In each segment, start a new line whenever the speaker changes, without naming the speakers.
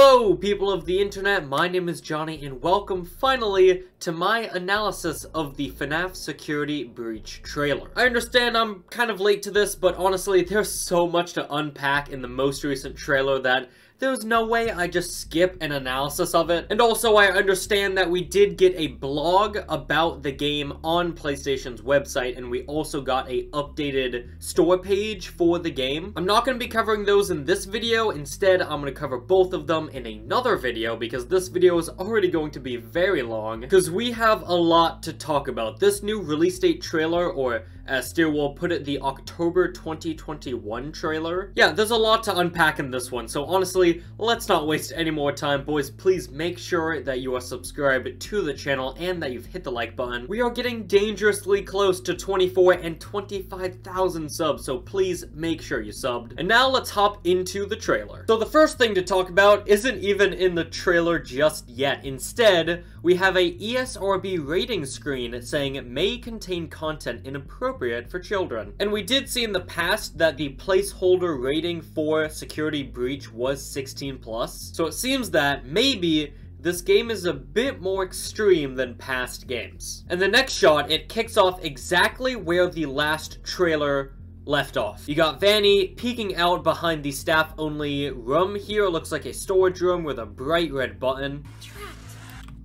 Hello, people of the internet, my name is Jonny, and welcome finally to my analysis of the FNAF Security Breach trailer. I understand I'm kind of late to this, but honestly, there's so much to unpack in the most recent trailer that there's no way I just skip an analysis of it. And also, I understand that we did get a blog about the game on PlayStation's website, and we also got a updated store page for the game. I'm not going to be covering those in this video. Instead, I'm going to cover both of them in another video, because this video is already going to be very long, because we have a lot to talk about. This new release date trailer, or as Steel Wool put it, the October 2021 trailer. Yeah, there's a lot to unpack in this one, so honestly, let's not waste any more time, boys. Please make sure that you are subscribed to the channel and that you've hit the like button. We are getting dangerously close to 24 and 25,000 subs, so please make sure you subbed. And now let's hop into the trailer. So the first thing to talk about isn't even in the trailer just yet. Instead, we have a ESRB rating screen saying it may contain content inappropriate for children. And we did see in the past that the placeholder rating for Security Breach was 16 plus. So it seems that maybe this game is a bit more extreme than past games. And the next shot, it kicks off exactly where the last trailer left off. You got Vanny peeking out behind the staff-only room here. looks like a storage room with a bright red button.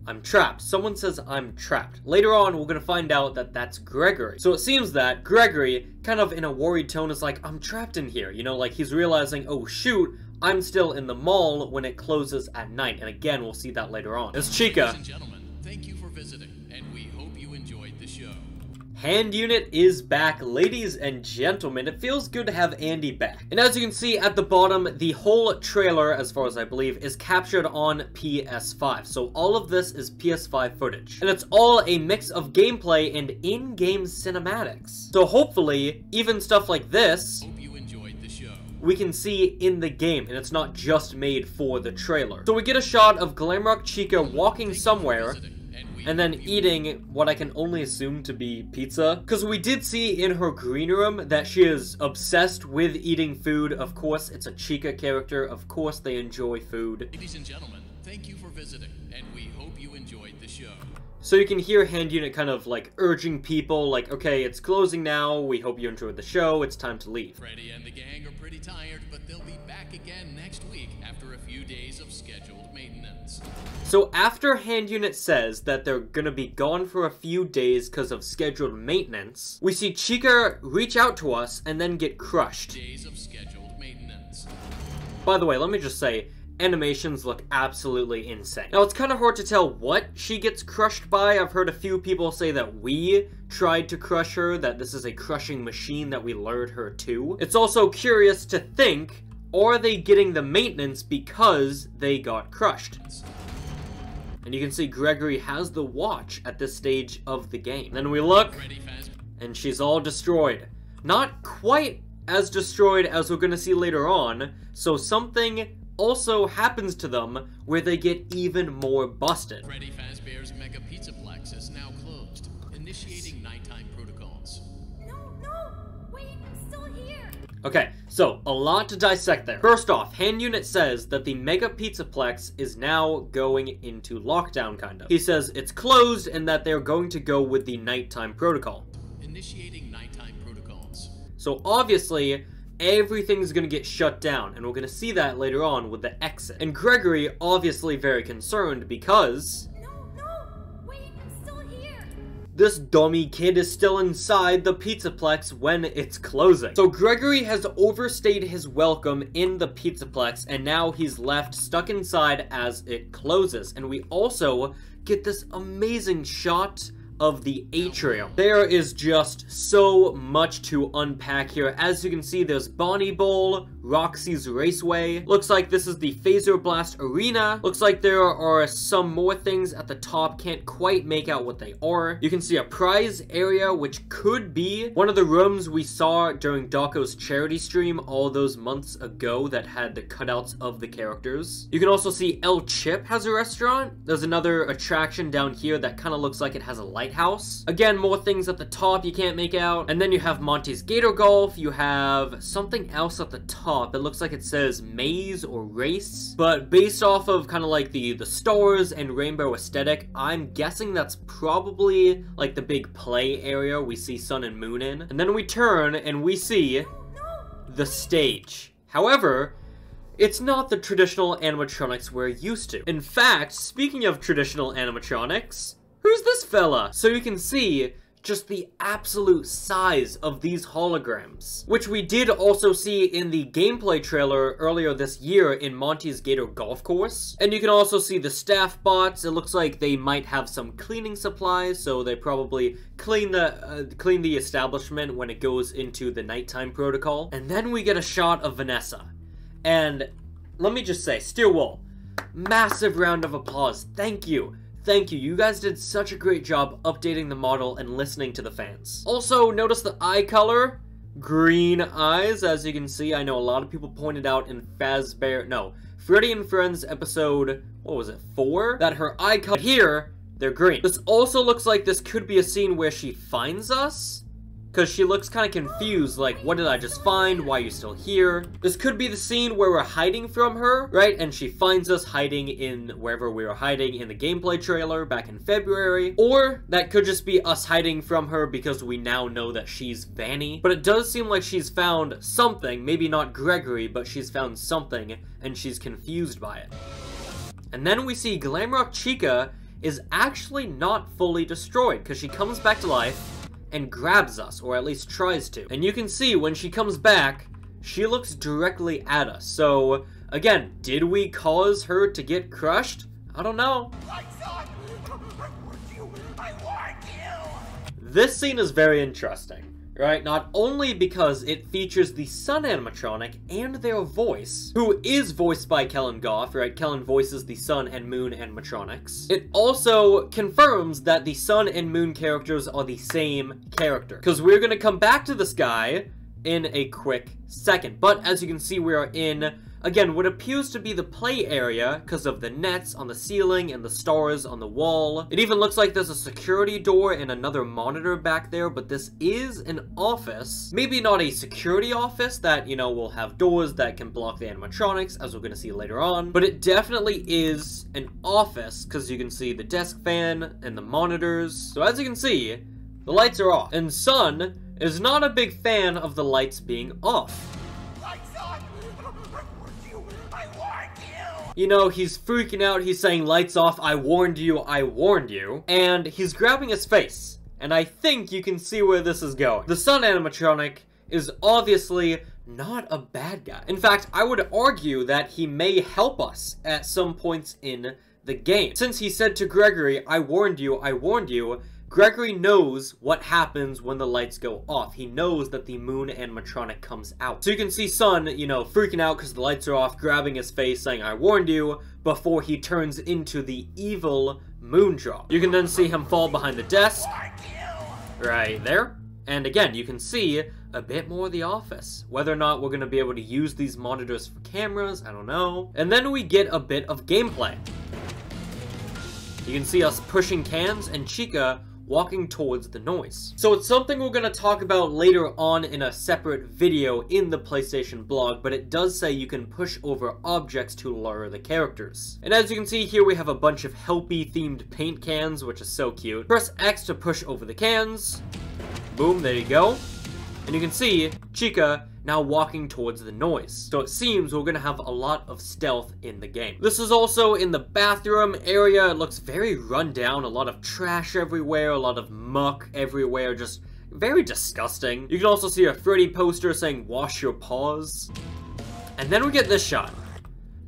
I'm trapped. Someone says I'm trapped. Later on, we're gonna find out that that's Gregory. So it seems that Gregory, kind of in a worried tone, is like, I'm trapped in here. You know, like he's realizing, oh shoot, I'm still in the mall when it closes at night. And again, we'll see that later on. It's Chica. Hand Unit is back, ladies and gentlemen. It feels good to have Andy back. And as you can see at the bottom, the whole trailer, as far as I believe, is captured on PS5. So all of this is PS5 footage. And it's all a mix of gameplay and in-game cinematics. So hopefully, even stuff like this we can see in the game, and it's not just made for the trailer. So we get a shot of Glamrock Chica walking somewhere, and then eating what I can only assume to be pizza. Because we did see in her green room that she is obsessed with eating food. Of course, it's a Chica character. Of course, they enjoy food.
Ladies and gentlemen, thank you for visiting, and we hope you enjoyed the show.
So you can hear Hand Unit kind of like urging people, like, okay, it's closing now, we hope you enjoyed the show, it's time to leave.
Freddy and the gang are pretty tired, but they'll be back again next week after a few days of scheduled maintenance.
So after Hand Unit says that they're gonna be gone for a few days because of scheduled maintenance, we see Chica reach out to us and then get crushed.
Days of scheduled maintenance.
By the way, let me just say, animations look absolutely insane. Now, it's kind of hard to tell what she gets crushed by. I've heard a few people say that we tried to crush her, that this is a crushing machine that we lured her to. It's also curious to think, are they getting the maintenance because they got crushed? And you can see Gregory has the watch at this stage of the game. Then we look, and she's all destroyed. Not quite as destroyed as we're gonna see later on, so something also happens to them where they get even more busted.
Freddy Fazbear's Mega Pizzaplex is now closed, initiating nighttime protocols.
No, no! Wait, I'm still here!
Okay, so a lot to dissect there. First off, Hand Unit says that the Mega Pizzaplex is now going into lockdown, kind of. He says it's closed and that they're going to go with the nighttime protocol.
Initiating nighttime protocols.
So obviously, everything's gonna get shut down, and we're gonna see that later on with the exit. And Gregory, obviously very concerned because...
No, no! Wait, I'm still here!
This dummy kid is still inside the Pizzaplex when it's closing. So Gregory has overstayed his welcome in the Pizzaplex, and now he's left stuck inside as it closes. And we also get this amazing shot of the atrium. There is just so much to unpack here. As you can see, there's Bonnie Bowl, Roxy's Raceway. Looks like this is the Fazer Blast Arena. Looks like there are some more things at the top. Can't quite make out what they are. You can see a prize area, which could be one of the rooms we saw during Dawko's charity stream all those months ago that had the cutouts of the characters. You can also see El Chip has a restaurant. There's another attraction down here that kind of looks like it has a lighthouse. Again, more things at the top you can't make out. And then you have Monty's Gator Golf. You have something else at the top top, it looks like it says maze or race, but based off of kind of like the, the stars and rainbow aesthetic, I'm guessing that's probably like the big play area we see sun and moon in. And then we turn and we see oh, the stage. However, it's not the traditional animatronics we're used to. In fact, speaking of traditional animatronics, who's this fella? So you can see just the absolute size of these holograms, which we did also see in the gameplay trailer earlier this year in Monty's Gator Golf Course. And you can also see the staff bots. It looks like they might have some cleaning supplies, so they probably clean the uh, clean the establishment when it goes into the nighttime protocol. And then we get a shot of Vanessa. And let me just say, Steel Wool, massive round of applause. Thank you. Thank you, you guys did such a great job updating the model and listening to the fans. Also, notice the eye color, green eyes, as you can see. I know a lot of people pointed out in Fazbear, no, Freddy and Friends episode, what was it, 4? That her eye color here, they're green. This also looks like this could be a scene where she finds us, because she looks kind of confused, like, what did I just find? Why are you still here? This could be the scene where we're hiding from her, right? And she finds us hiding in wherever we were hiding in the gameplay trailer back in February. Or that could just be us hiding from her because we now know that she's Vanny. But it does seem like she's found something, maybe not Gregory, but she's found something, and she's confused by it. And then we see Glamrock Chica is actually not fully destroyed, because she comes back to life, and grabs us, or at least tries to. And you can see when she comes back, she looks directly at us. So, again, did we cause her to get crushed? I don't know. This scene is very interesting right? Not only because it features the Sun animatronic and their voice, who is voiced by Kellen Goff, right? Kellen voices the Sun and Moon animatronics. It also confirms that the Sun and Moon characters are the same character. Because we're gonna come back to this guy in a quick second. But as you can see, we are in Again, what appears to be the play area because of the nets on the ceiling and the stars on the wall. It even looks like there's a security door and another monitor back there, but this is an office. Maybe not a security office that, you know, will have doors that can block the animatronics, as we're to see later on, but it definitely is an office because you can see the desk fan and the monitors. So as you can see, the lights are off, and Sun is not a big fan of the lights being off. You know, he's freaking out, he's saying, lights off, I warned you, I warned you. And he's grabbing his face. And I think you can see where this is going. The Sun animatronic is obviously not a bad guy. In fact, I would argue that he may help us at some points in the game. Since he said to Gregory, I warned you, I warned you, Gregory knows what happens when the lights go off. He knows that the moon animatronic comes out. So you can see Sun, you know, freaking out because the lights are off, grabbing his face, saying, I warned you, before he turns into the evil Moondrop. You can then see him fall behind the desk. Right there. And again, you can see a bit more of the office. Whether or not we're going to be able to use these monitors for cameras, I don't know. And then we get a bit of gameplay. You can see us pushing cans, and Chica walking towards the noise. So it's something we're going to talk about later on in a separate video in the PlayStation blog, but it does say you can push over objects to lure the characters. And as you can see here, we have a bunch of Helpy themed paint cans, which is so cute. Press X to push over the cans. Boom, there you go. And you can see Chica now walking towards the noise. So it seems we're gonna have a lot of stealth in the game. This is also in the bathroom area. It looks very run down, a lot of trash everywhere, a lot of muck everywhere, just very disgusting. You can also see a Freddy poster saying, wash your paws. And then we get this shot.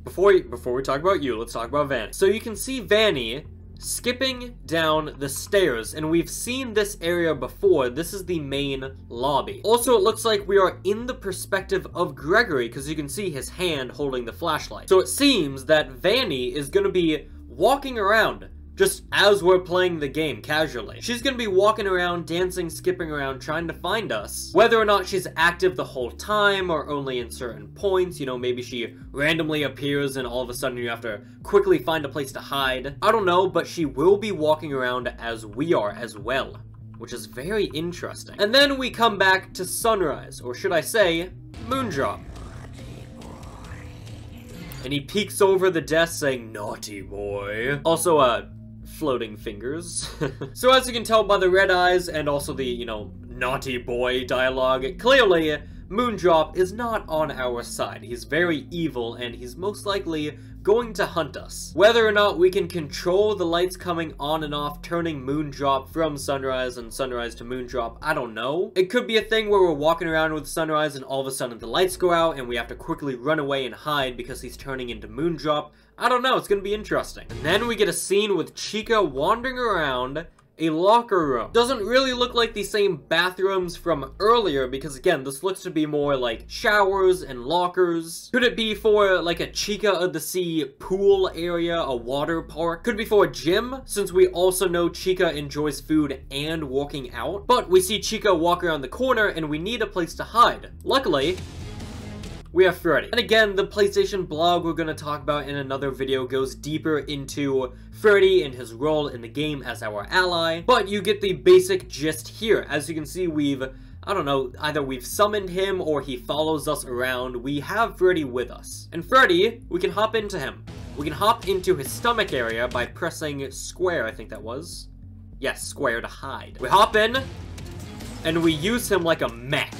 Before, before we talk about you, let's talk about Vanny. So you can see Vanny skipping down the stairs, and we've seen this area before. This is the main lobby. Also, it looks like we are in the perspective of Gregory, because you can see his hand holding the flashlight. So it seems that Vanny is going to be walking around just as we're playing the game casually. She's gonna be walking around, dancing, skipping around, trying to find us. Whether or not she's active the whole time or only in certain points, you know, maybe she randomly appears and all of a sudden you have to quickly find a place to hide. I don't know, but she will be walking around as we are as well which is very interesting. And then we come back to sunrise, or should I say, moondrop. And he peeks over the desk saying, naughty boy. Also, uh, floating fingers. so as you can tell by the red eyes and also the, you know, naughty boy dialogue, clearly Moondrop is not on our side. He's very evil and he's most likely going to hunt us. Whether or not we can control the lights coming on and off, turning Moondrop from Sunrise and Sunrise to Moondrop, I don't know. It could be a thing where we're walking around with Sunrise and all of a sudden the lights go out and we have to quickly run away and hide because he's turning into Moondrop. I don't know, it's gonna be interesting. And then we get a scene with Chica wandering around a locker room. Doesn't really look like the same bathrooms from earlier because again, this looks to be more like showers and lockers. Could it be for like a Chica of the Sea pool area, a water park? Could be for a gym since we also know Chica enjoys food and walking out? But we see Chica walk around the corner and we need a place to hide. Luckily, we have Freddy. And again, the PlayStation blog we're going to talk about in another video goes deeper into Freddy and his role in the game as our ally, but you get the basic gist here. As you can see, we've I don't know, either we've summoned him or he follows us around. We have Freddy with us. And Freddy, we can hop into him. We can hop into his stomach area by pressing square, I think that was. Yes, square to hide. We hop in, and we use him like a mech.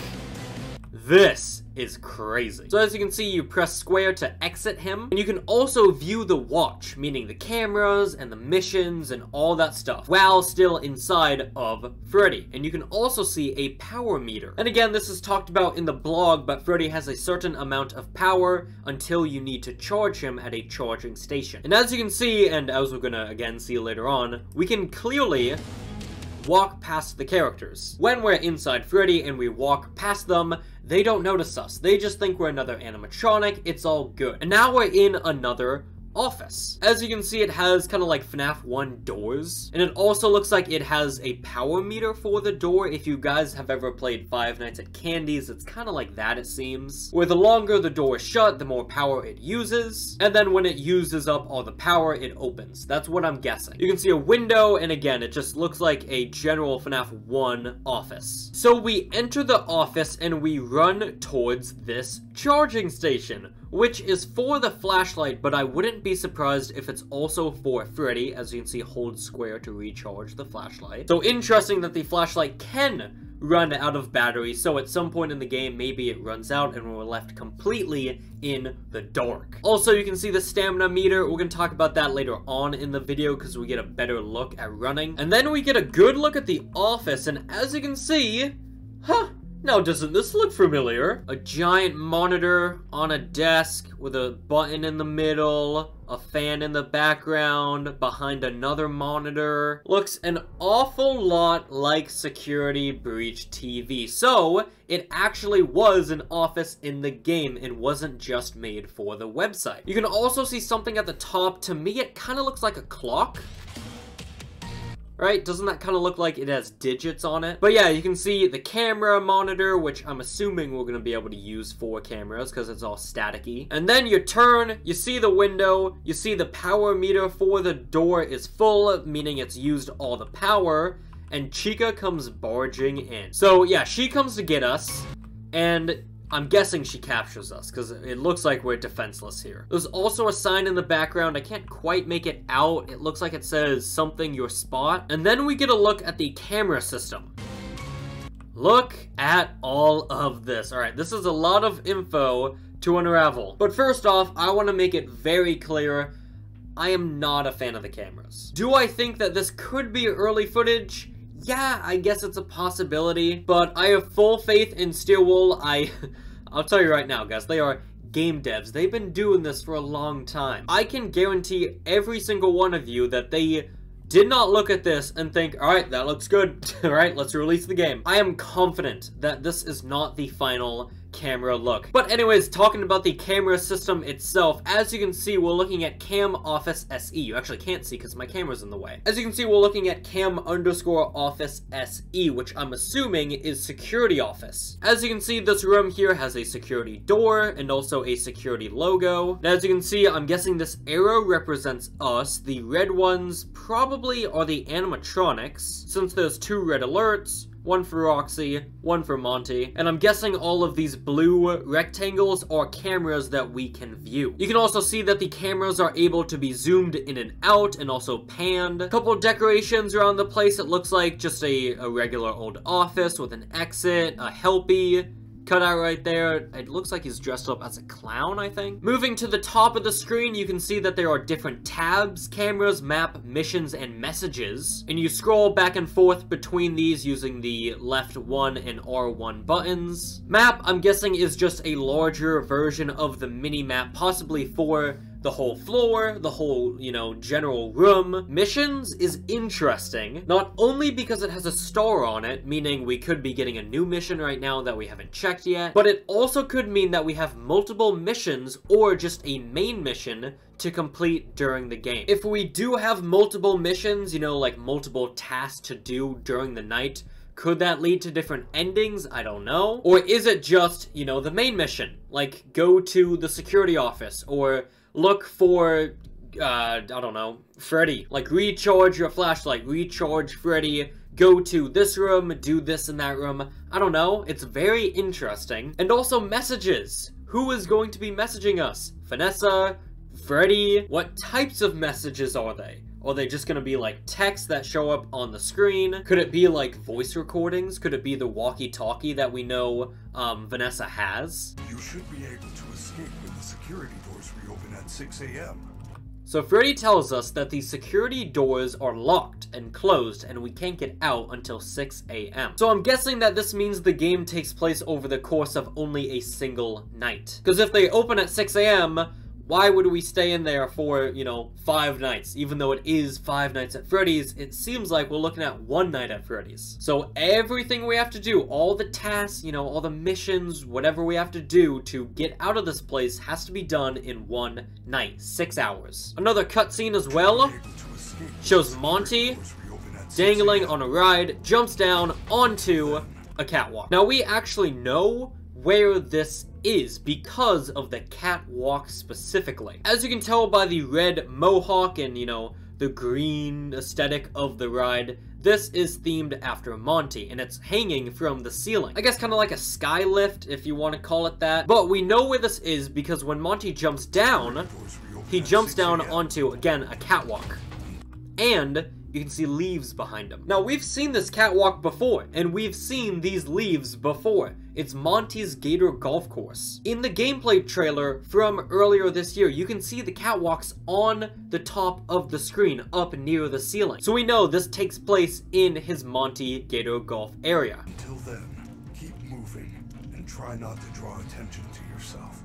This is crazy. So as you can see, you press square to exit him, and you can also view the watch, meaning the cameras and the missions and all that stuff, while still inside of Freddy. And you can also see a power meter. And again, this is talked about in the blog, but Freddy has a certain amount of power until you need to charge him at a charging station. And as you can see, and as we're gonna again see later on, we can clearly walk past the characters. When we're inside Freddy and we walk past them, they don't notice us. They just think we're another animatronic. It's all good. And now we're in another office. As you can see, it has kind of like FNAF 1 doors, and it also looks like it has a power meter for the door. If you guys have ever played Five Nights at Candy's, it's kind of like that, it seems. Where the longer the door is shut, the more power it uses, and then when it uses up all the power, it opens. That's what I'm guessing. You can see a window, and again, it just looks like a general FNAF 1 office. So we enter the office, and we run towards this charging station which is for the flashlight, but I wouldn't be surprised if it's also for Freddy, as you can see, hold square to recharge the flashlight. So interesting that the flashlight can run out of battery, so at some point in the game, maybe it runs out and we're left completely in the dark. Also, you can see the stamina meter. We're going to talk about that later on in the video because we get a better look at running. And then we get a good look at the office, and as you can see, huh, now, doesn't this look familiar? A giant monitor on a desk with a button in the middle, a fan in the background, behind another monitor. Looks an awful lot like Security Breach TV. So, it actually was an office in the game and wasn't just made for the website. You can also see something at the top. To me, it kind of looks like a clock right? Doesn't that kind of look like it has digits on it? But yeah, you can see the camera monitor, which I'm assuming we're going to be able to use for cameras because it's all staticky. And then you turn, you see the window, you see the power meter for the door is full, meaning it's used all the power, and Chica comes barging in. So yeah, she comes to get us, and I'm guessing she captures us, because it looks like we're defenseless here. There's also a sign in the background. I can't quite make it out. It looks like it says something your spot. And then we get a look at the camera system. Look at all of this. All right, this is a lot of info to unravel. But first off, I want to make it very clear, I am not a fan of the cameras. Do I think that this could be early footage? Yeah, I guess it's a possibility, but I have full faith in Steel Wool. I, I'll tell you right now, guys, they are game devs. They've been doing this for a long time. I can guarantee every single one of you that they did not look at this and think, alright, that looks good. alright, let's release the game. I am confident that this is not the final camera look. But anyways, talking about the camera system itself, as you can see, we're looking at Cam Office SE. You actually can't see because my camera's in the way. As you can see, we're looking at Cam underscore Office SE, which I'm assuming is Security Office. As you can see, this room here has a security door and also a security logo. And as you can see, I'm guessing this arrow represents us. The red ones probably are the animatronics, since there's two red alerts, one for Roxy, one for Monty, and I'm guessing all of these blue rectangles are cameras that we can view. You can also see that the cameras are able to be zoomed in and out and also panned. A couple decorations around the place, it looks like just a, a regular old office with an exit, a helpy, cut out right there. It looks like he's dressed up as a clown, I think. Moving to the top of the screen, you can see that there are different tabs, cameras, map, missions, and messages. And you scroll back and forth between these using the left 1 and R1 buttons. Map, I'm guessing, is just a larger version of the mini-map, possibly for the whole floor, the whole, you know, general room. Missions is interesting, not only because it has a star on it, meaning we could be getting a new mission right now that we haven't checked yet, but it also could mean that we have multiple missions or just a main mission to complete during the game. If we do have multiple missions, you know, like multiple tasks to do during the night, could that lead to different endings? I don't know. Or is it just, you know, the main mission? Like, go to the security office, or look for, uh, I don't know, Freddy. Like, recharge your flashlight, recharge Freddy, go to this room, do this in that room. I don't know, it's very interesting. And also messages. Who is going to be messaging us? Vanessa? Freddy? What types of messages are they? Are they just gonna be like text that show up on the screen? Could it be like voice recordings? Could it be the walkie-talkie that we know um, Vanessa has?
You should be able to escape the security at 6 a.m.
So Freddy tells us that the security doors are locked and closed and we can't get out until 6 a.m. So I'm guessing that this means the game takes place over the course of only a single night. Because if they open at 6 a.m., why would we stay in there for, you know, five nights? Even though it is five nights at Freddy's, it seems like we're looking at one night at Freddy's. So everything we have to do, all the tasks, you know, all the missions, whatever we have to do to get out of this place has to be done in one night, six hours. Another cutscene as well shows Monty
doors reopen at 6
dangling on a ride, jumps down onto a catwalk. Now we actually know where this is because of the catwalk specifically. As you can tell by the red mohawk and, you know, the green aesthetic of the ride, this is themed after Monty, and it's hanging from the ceiling. I guess kind of like a sky lift, if you want to call it that. But we know where this is because when Monty jumps down, he jumps down onto, again, a catwalk. And you can see leaves behind him. Now, we've seen this catwalk before, and we've seen these leaves before. It's Monty's Gator Golf Course. In the gameplay trailer from earlier this year, you can see the catwalks on the top of the screen, up near the ceiling. So we know this takes place in his Monty Gator Golf area.
Until then, keep moving and try not to draw attention to yourself.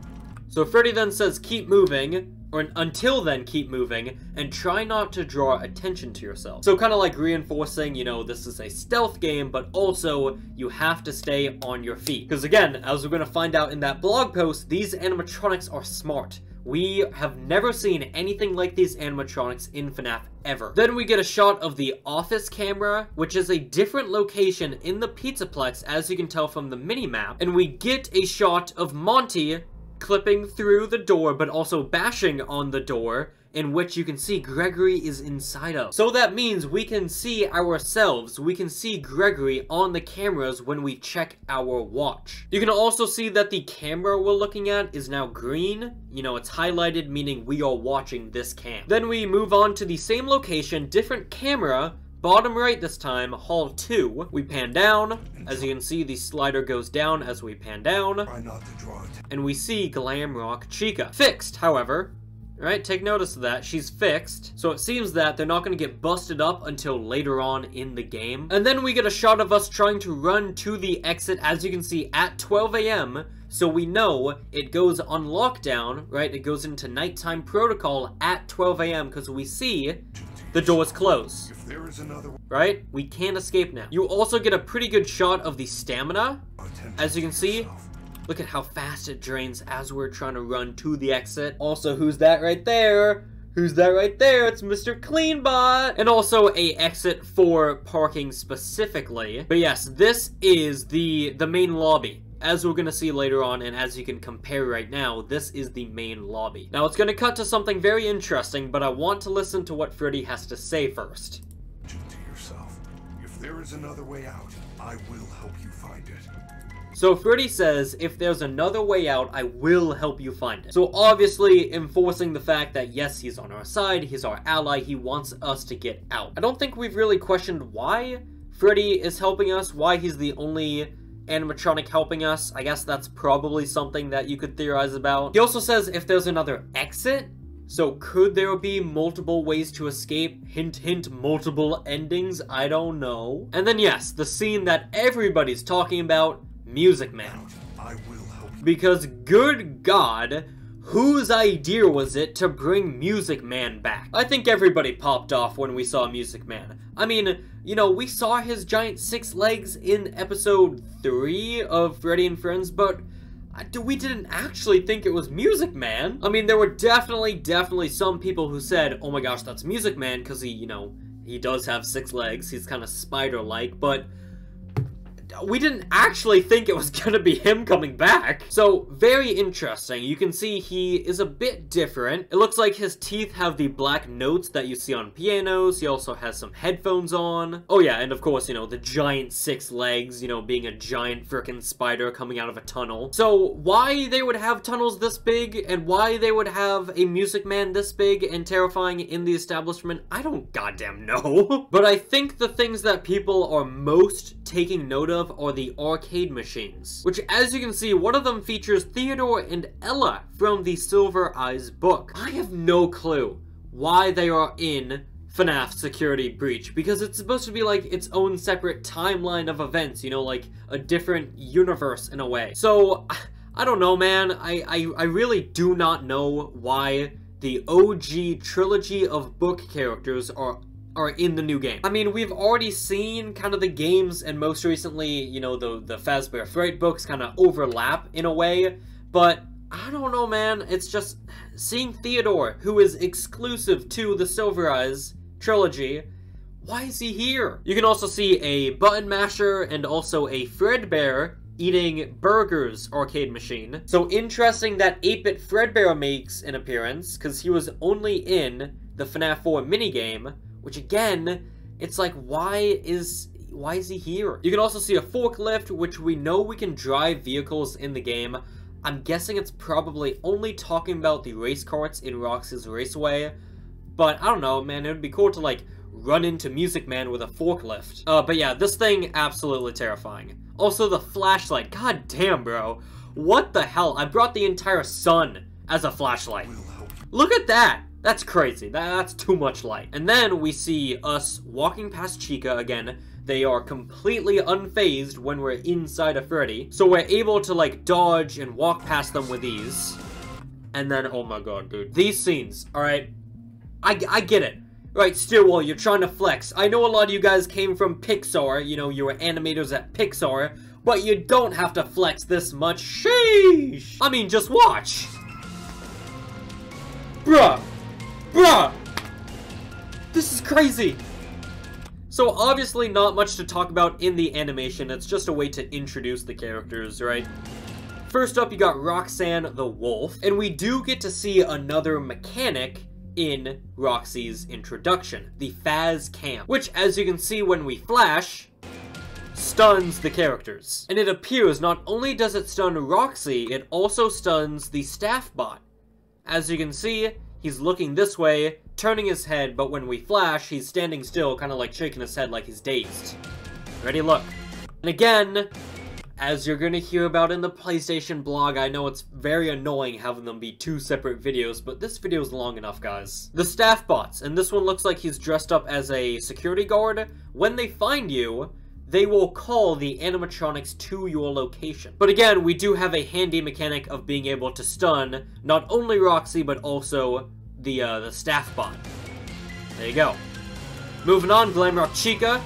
So Freddy then says keep moving, or until then keep moving, and try not to draw attention to yourself. So kind of like reinforcing, you know, this is a stealth game, but also you have to stay on your feet. Because again, as we're going to find out in that blog post, these animatronics are smart. We have never seen anything like these animatronics in FNAF ever. Then we get a shot of the office camera, which is a different location in the Pizzaplex, as you can tell from the mini-map. And we get a shot of Monty clipping through the door, but also bashing on the door, in which you can see Gregory is inside of. So that means we can see ourselves, we can see Gregory on the cameras when we check our watch. You can also see that the camera we're looking at is now green. You know, it's highlighted, meaning we are watching this cam. Then we move on to the same location, different camera, Bottom right this time, Hall 2. We pan down. As you can see, the slider goes down as we pan down.
Try not to draw attention.
And we see Glamrock Chica. Fixed, however. Right, take notice of that. She's fixed. So it seems that they're not going to get busted up until later on in the game. And then we get a shot of us trying to run to the exit, as you can see, at 12 a.m. So we know it goes on lockdown, right? It goes into nighttime protocol at 12 a.m. because we see the doors close
If there is another
right? We can't escape now. You also get a pretty good shot of the stamina. As you can see, look at how fast it drains as we're trying to run to the exit. Also, who's that right there? Who's that right there? It's Mr. Cleanbot! And also a exit for parking specifically. But yes, this is the, the main lobby. As we're gonna see later on, and as you can compare right now, this is the main lobby. Now, it's gonna cut to something very interesting, but I want to listen to what Freddy has to say first.
to yourself. If there is another way out, I will help you find it.
So Freddy says, if there's another way out, I will help you find it. So obviously enforcing the fact that yes, he's on our side, he's our ally, he wants us to get out. I don't think we've really questioned why Freddy is helping us, why he's the only animatronic helping us. I guess that's probably something that you could theorize about. He also says if there's another exit, so could there be multiple ways to escape? Hint, hint, multiple endings? I don't know. And then yes, the scene that everybody's talking about, Music Man.
I will help you.
Because good god, whose idea was it to bring Music Man back? I think everybody popped off when we saw Music Man. I mean, you know, we saw his giant six legs in episode 3 of Freddy and Friends, but we didn't actually think it was Music Man. I mean, there were definitely, definitely some people who said, oh my gosh, that's Music Man, because he, you know, he does have six legs, he's kind of spider-like, but we didn't actually think it was gonna be him coming back. So, very interesting. You can see he is a bit different. It looks like his teeth have the black notes that you see on pianos. He also has some headphones on. Oh yeah, and of course, you know, the giant six legs, you know, being a giant freaking spider coming out of a tunnel. So, why they would have tunnels this big, and why they would have a Music Man this big and terrifying in the establishment, I don't goddamn know. but I think the things that people are most taking note of are the arcade machines, which as you can see, one of them features Theodore and Ella from the Silver Eyes book. I have no clue why they are in FNAF Security Breach, because it's supposed to be like its own separate timeline of events, you know, like a different universe in a way. So, I don't know, man. I, I, I really do not know why the OG trilogy of book characters are are in the new game. I mean, we've already seen kind of the games and most recently, you know, the, the Fazbear Fright books kind of overlap in a way, but I don't know, man. It's just seeing Theodore, who is exclusive to the Silver Eyes trilogy, why is he here? You can also see a button masher and also a Fredbear eating burgers arcade machine. So interesting that 8-Bit Fredbear makes an appearance, because he was only in the FNAF 4 minigame, which again, it's like, why is why is he here? You can also see a forklift, which we know we can drive vehicles in the game. I'm guessing it's probably only talking about the race carts in Roxy's Raceway. But I don't know, man, it would be cool to like run into Music Man with a forklift. Uh, but yeah, this thing, absolutely terrifying. Also the flashlight, god damn bro. What the hell? I brought the entire sun as a flashlight.
Will help you.
Look at that! That's crazy. That, that's too much light. And then we see us walking past Chica again. They are completely unfazed when we're inside of Freddy. So we're able to like dodge and walk past them with ease. And then, oh my god, dude. These scenes, alright? I, I get it. Right, Steel Wool, you're trying to flex. I know a lot of you guys came from Pixar, you know, you were animators at Pixar, but you don't have to flex this much. Sheesh! I mean, just watch. Bruh, Bruh! This is crazy! So obviously not much to talk about in the animation, it's just a way to introduce the characters, right? First up, you got Roxanne the Wolf, and we do get to see another mechanic in Roxy's introduction, the Faz Cam, which as you can see when we flash, stuns the characters. And it appears not only does it stun Roxy, it also stuns the staff bot. As you can see, he's looking this way, turning his head, but when we flash, he's standing still, kind of like shaking his head like he's dazed. Ready, look. And again, as you're gonna hear about in the PlayStation blog, I know it's very annoying having them be two separate videos, but this video is long enough, guys. The staff bots, and this one looks like he's dressed up as a security guard. When they find you, they will call the animatronics to your location. But again, we do have a handy mechanic of being able to stun not only Roxy, but also the, uh, the staff bot. There you go. Moving on, Glamrock Chica,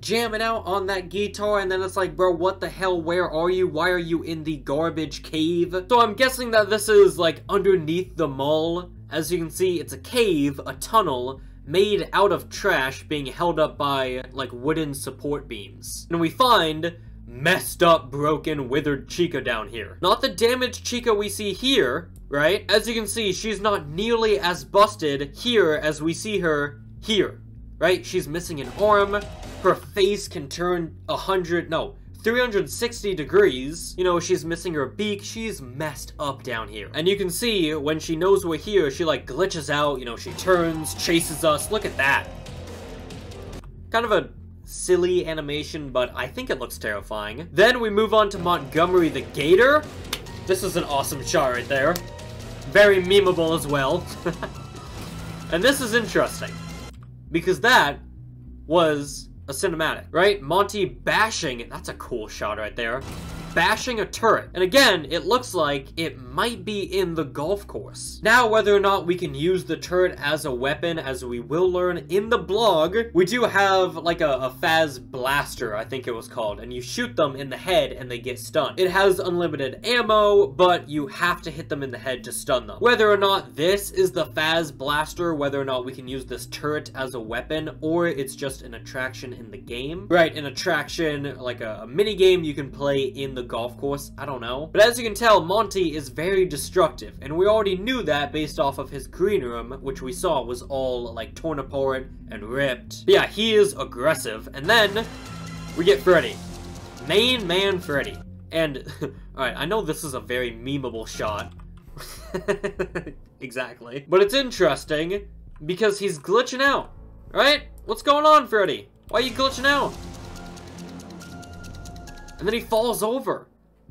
jamming out on that guitar, and then it's like, bro, what the hell, where are you? Why are you in the garbage cave? So I'm guessing that this is, like, underneath the mall. As you can see, it's a cave, a tunnel, made out of trash being held up by, like, wooden support beams. And we find messed up, broken, withered Chica down here. Not the damaged Chica we see here, right? As you can see, she's not nearly as busted here as we see her here right? She's missing an arm. Her face can turn a hundred, no, 360 degrees. You know, she's missing her beak. She's messed up down here. And you can see when she knows we're here, she like glitches out. You know, she turns, chases us. Look at that. Kind of a silly animation, but I think it looks terrifying. Then we move on to Montgomery the Gator. This is an awesome shot right there. Very memeable as well. and this is interesting. Because that was a cinematic, right? Monty bashing, that's a cool shot right there bashing a turret. And again, it looks like it might be in the golf course. Now, whether or not we can use the turret as a weapon, as we will learn in the blog, we do have like a, a Faz blaster, I think it was called, and you shoot them in the head and they get stunned. It has unlimited ammo, but you have to hit them in the head to stun them. Whether or not this is the Faz blaster, whether or not we can use this turret as a weapon, or it's just an attraction in the game. Right, an attraction, like a, a mini game you can play in the the golf course, I don't know. But as you can tell, Monty is very destructive, and we already knew that based off of his green room, which we saw was all like torn apart and ripped. But yeah, he is aggressive. And then we get Freddy. Main man Freddy. And, alright, I know this is a very memeable shot. exactly. But it's interesting because he's glitching out, right? What's going on, Freddy? Why are you glitching out? And then he falls over.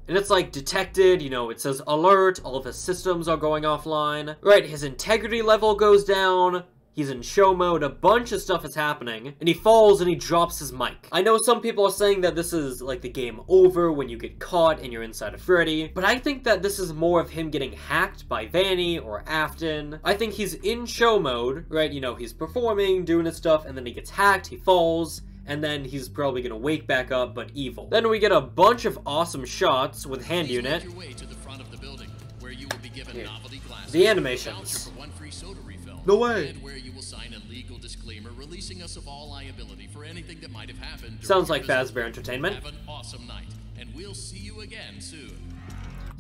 And it's like detected, you know, it says alert, all of his systems are going offline. Right, his integrity level goes down. He's in show mode, a bunch of stuff is happening, and he falls and he drops his mic. I know some people are saying that this is like the game over when you get caught and you're inside of Freddy, but I think that this is more of him getting hacked by Vanny or Afton. I think he's in show mode, right? You know, he's performing, doing his stuff, and then he gets hacked, he falls, and then he's probably gonna wake back up, but evil. Then we get a bunch of awesome shots with hand
Please
unit.
Your way to the front of the building, where you will be given
Yeah.
novelty glasses,
The animations.
for one free soda refill,
No way.
and where you will sign a legal disclaimer releasing us of all liability for anything that might have happened.
Sounds like
visit.
Fazbear Entertainment.
Have an awesome night, and we'll see you again soon.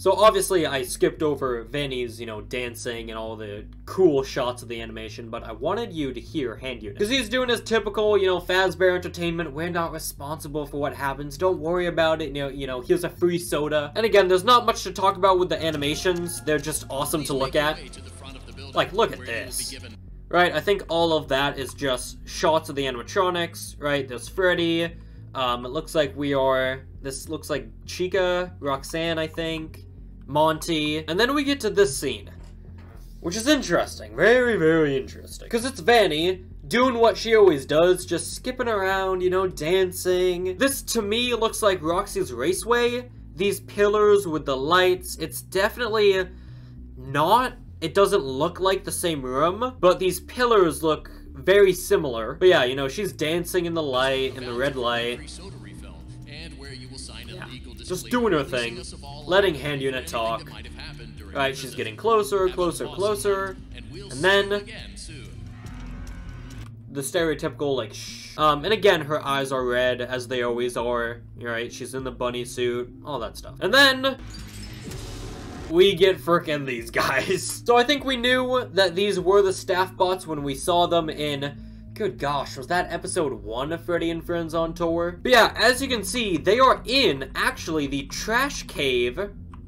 So obviously I skipped over Vanny's, you know, dancing and all the cool shots of the animation, but I wanted you to hear Hand Unit. Because he's doing his typical, you know, Fazbear Entertainment, we're not responsible for what happens, don't worry about it, you know, you know, here's a free soda. And again, there's not much to talk about with the animations, they're just awesome to look at.
to the front of the building,
Like, look at
where you will be
this. Right, I think all of that is just shots of the animatronics, right? There's Freddy. Um, it looks like we are, this looks like Chica, Roxanne, I think, Monty. And then we get to this scene, which is interesting. Very, very interesting. Because it's Vanny doing what she always does, just skipping around, you know, dancing. This, to me, looks like Roxy's Raceway. These pillars with the lights, it's definitely not it doesn't look like the same room, but these pillars look very similar. But yeah, you know, she's dancing in the light, in the red light.
soda refill, and where you will sign a
Yeah,
legal
just doing her thing,
us of all
letting hand unit talk.
that might have happened during
Right, she's getting closer, closer, closer,
and, we'll
and
see
then-
you again soon.
The stereotypical, like, shh. Um, and again, her eyes are red, as they always are. Right, she's in the bunny suit, all that stuff. And then... We get frickin' these guys. So I think we knew that these were the staff bots when we saw them in Good gosh, was that episode 1 of Freddy and Friends on tour? But yeah, as you can see, they are in, actually, the trash cave,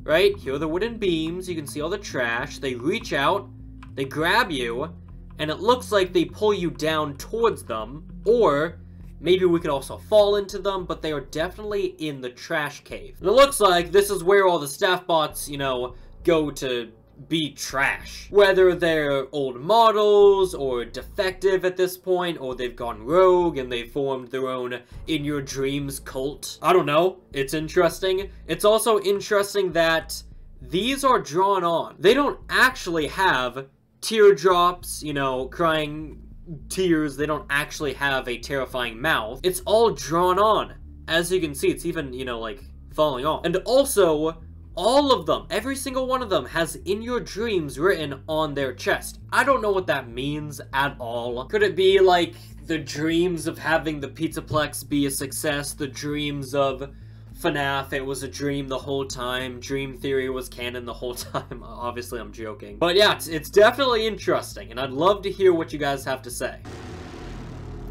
right? Here are the wooden beams, you can see all the trash. They reach out, they grab you, and it looks like they pull you down towards them, or maybe we could also fall into them, but they are definitely in the trash cave. And it looks like this is where all the staff bots, you know, go to be trash. Whether they're old models, or defective at this point, or they've gone rogue and they formed their own In Your Dreams cult. I don't know. It's interesting. It's also interesting that these are drawn on. They don't actually have teardrops, you know, crying tears. They don't actually have a terrifying mouth. It's all drawn on. As you can see, it's even, you know, like, falling off. And also, all of them, every single one of them has in your dreams written on their chest. I don't know what that means at all. Could it be like the dreams of having the Pizzaplex be a success, the dreams of FNAF, it was a dream the whole time, Dream Theory was canon the whole time. Obviously, I'm joking. But yeah, it's, it's definitely interesting, and I'd love to hear what you guys have to say.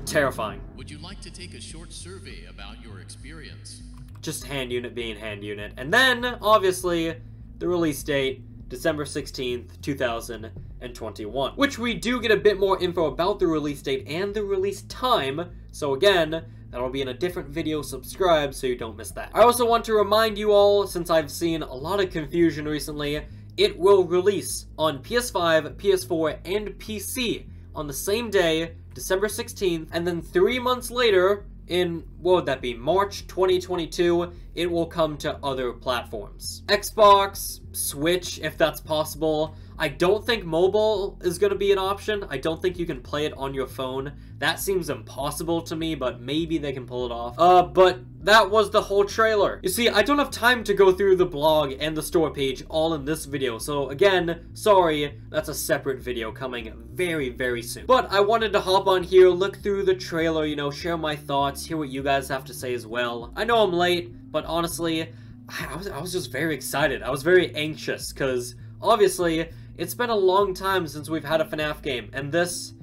terrifying.
Would you like to take a short survey about your experience?
Just hand unit being hand unit. And then, obviously, the release date, December 16th, 2021. Which we do get a bit more info about the release date and the release time. So again, that'll be in a different video, subscribe so you don't miss that. I also want to remind you all, since I've seen a lot of confusion recently, it will release on PS5, PS4, and PC on the same day, December 16th, and then three months later, in, what would that be, March 2022, it will come to other platforms. Xbox, Switch, if that's possible. I don't think mobile is going to be an option. I don't think you can play it on your phone. That seems impossible to me, but maybe they can pull it off. Uh, but that was the whole trailer. You see, I don't have time to go through the blog and the store page all in this video, so again, sorry, that's a separate video coming very, very soon. But I wanted to hop on here, look through the trailer, you know, share my thoughts, hear what you guys have to say as well. I know I'm late, but honestly, I was, I was just very excited. I was very anxious, because obviously, it's been a long time since we've had a FNAF game, and this...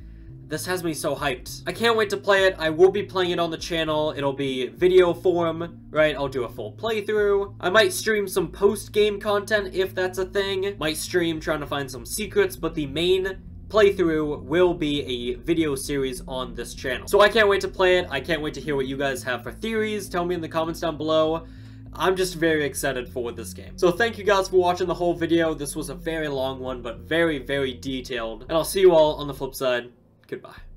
This has me so hyped. I can't wait to play it. I will be playing it on the channel. It'll be video form, right? I'll do a full playthrough. I might stream some post-game content if that's a thing. Might stream trying to find some secrets, but the main playthrough will be a video series on this channel. So I can't wait to play it. I can't wait to hear what you guys have for theories. Tell me in the comments down below. I'm just very excited for this game. So thank you guys for watching the whole video. This was a very long one, but very, very detailed. And I'll see you all on the flip side. Goodbye.